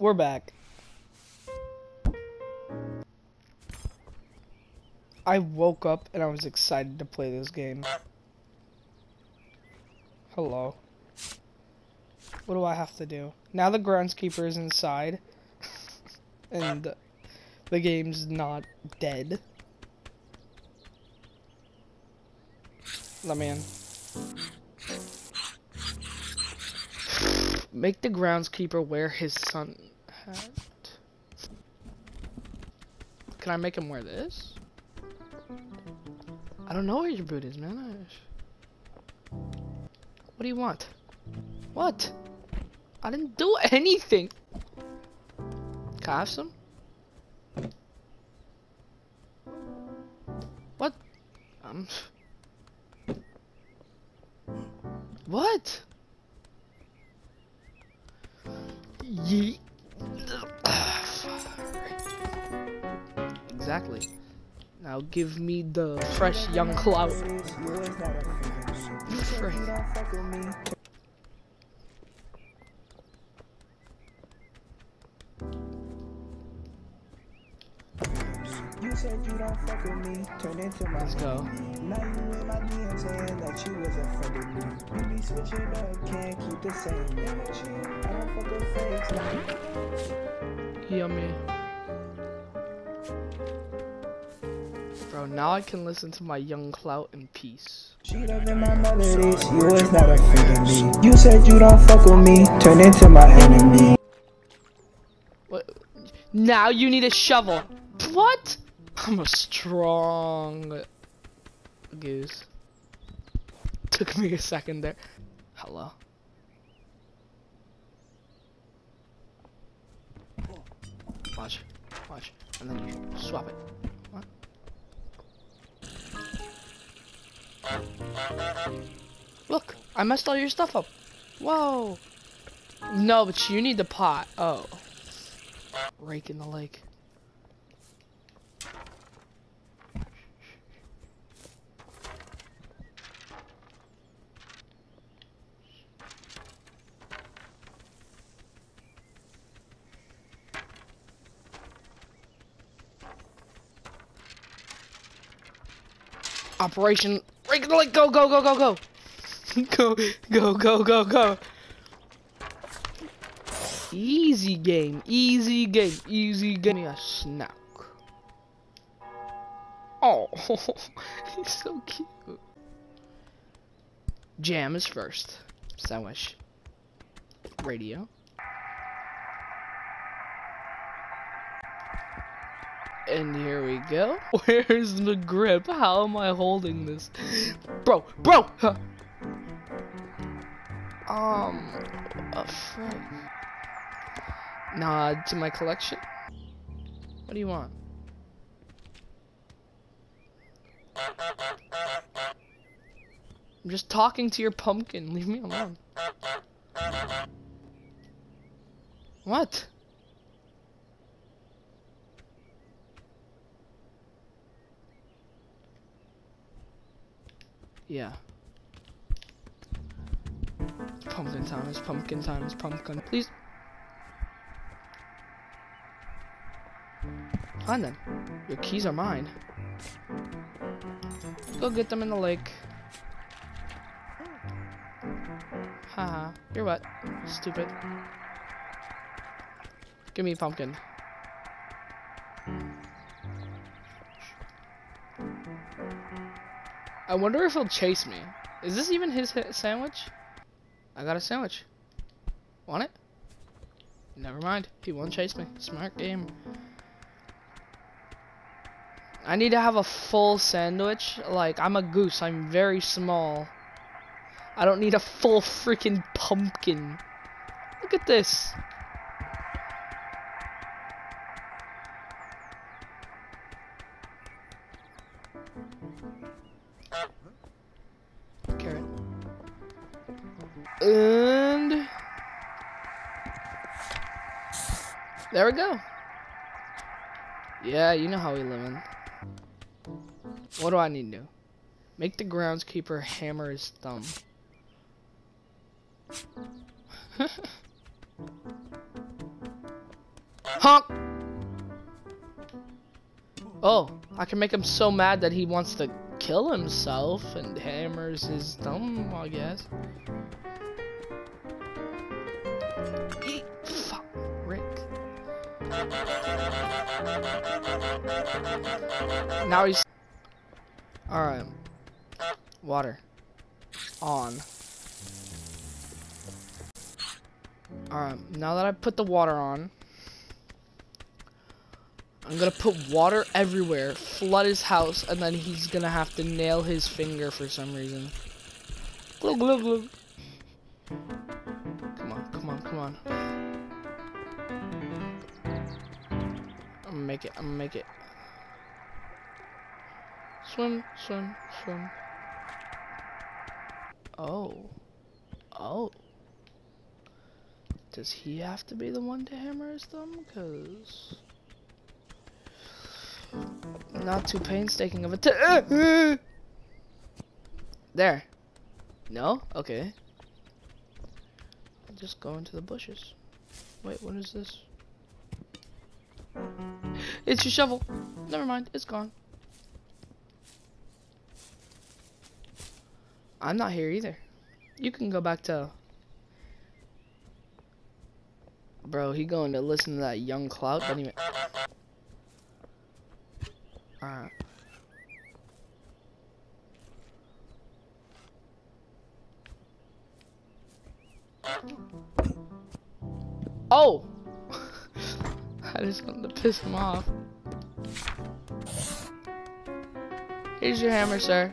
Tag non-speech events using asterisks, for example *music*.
we're back. I woke up and I was excited to play this game. Hello. What do I have to do? Now the groundskeeper is inside. *laughs* and the game's not dead. Let me in. Make the groundskeeper wear his sun hat. Can I make him wear this? I don't know where your boot is, man. What do you want? What? I didn't do anything. Can I have some? What? Um. What? Yeet. *sighs* exactly. Now give me the fresh young clout. Don't fuck with me, turned into my Let's go. Now you in my DM saying that you was a friend of me. Be switching up, can't keep the same energy. I don't fuck with fakes like Yummy. Bro, now I can listen to my young clout in peace. She loving my melodies, you was not a friend of me. You said you don't fuck with me, turned into my enemy. What? Now you need a shovel. What? I'm a strong goose. Took me a second there. Hello. Watch, watch, and then you swap it. What? Look, I messed all your stuff up. Whoa. No, but you need the pot. Oh. Rake in the lake. Operation the lake. Go, go, go, go, go. *laughs* go, go, go, go, go. Easy game, easy game, easy game. Give me a snack. Oh, *laughs* he's so cute. Jam is first. Sandwich. Radio. And here we go. *laughs* Where's the grip? How am I holding this? Bro, bro! Huh. Um, a friend. Nod to my collection. What do you want? I'm just talking to your pumpkin. Leave me alone. What? Yeah. Pumpkin time is pumpkin time is pumpkin. Please. Fine then. Your keys are mine. Go get them in the lake. Haha. You're what? Stupid. Give me a pumpkin. I wonder if he'll chase me. Is this even his sandwich? I got a sandwich. Want it? Never mind. He won't chase me. Smart game. I need to have a full sandwich. Like, I'm a goose. I'm very small. I don't need a full freaking pumpkin. Look at this. Carrot. And there we go. Yeah, you know how we living. What do I need to do? Make the groundskeeper hammer his thumb. *laughs* Honk! Oh, I can make him so mad that he wants to kill himself and hammers his thumb, I guess. Fuck, Rick. Now he's. Alright. Water. On. Alright, now that I put the water on, I'm gonna put water everywhere, flood his house, and then he's gonna have to nail his finger for some reason. Glug, glug, glug. Come on, come on, come on. I'm gonna make it, I'm gonna make it. Swim, swim, swim. Oh. Oh. Does he have to be the one to hammer his thumb? Cause not too painstaking of a t *laughs* There. No? Okay. Just go into the bushes. Wait, what is this? It's your shovel. Never mind, it's gone. I'm not here either. You can go back to Bro, he going to listen to that young clout. Don't even. Alright. Oh! I just wanted to piss him off. Here's your hammer, sir.